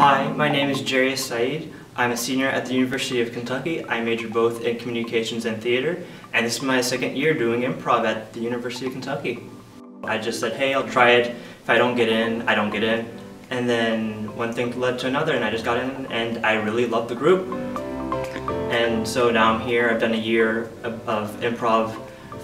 Hi, my name is Gerrias Said. I'm a senior at the University of Kentucky. I major both in communications and theater, and this is my second year doing improv at the University of Kentucky. I just said, hey, I'll try it. If I don't get in, I don't get in. And then one thing led to another, and I just got in, and I really love the group. And so now I'm here. I've done a year of, of improv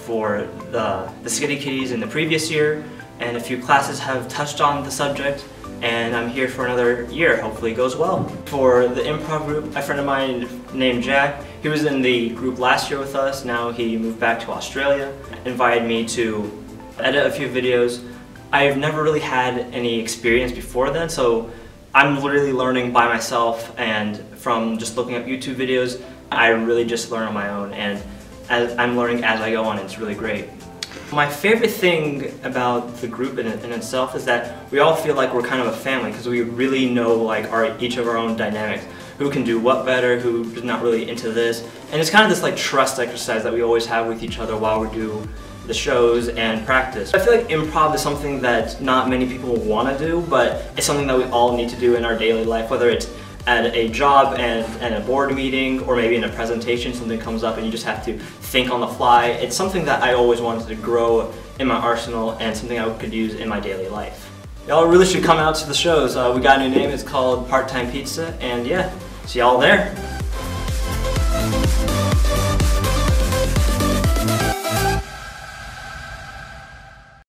for the, the Skitty Kitties in the previous year, and a few classes have touched on the subject, and I'm here for another year. Hopefully it goes well. For the improv group, a friend of mine named Jack, he was in the group last year with us. Now he moved back to Australia, invited me to edit a few videos. I've never really had any experience before then, so I'm literally learning by myself and from just looking up YouTube videos, I really just learn on my own and I'm learning as I go on, it's really great. My favorite thing about the group in, in, itself is that we all feel like we're kind of a family because we really know like our each of our own dynamics. Who can do what better, who's not really into this. And it's kind of this like trust exercise that we always have with each other while we do the shows and practice. I feel like improv is something that not many people want to do, but it's something that we all need to do in our daily life, whether it's at a job and, and a board meeting or maybe in a presentation something comes up and you just have to think on the fly. It's something that I always wanted to grow in my arsenal and something I could use in my daily life. Y'all really should come out to the shows. Uh, we got a new name, it's called Part Time Pizza, and yeah, see y'all there.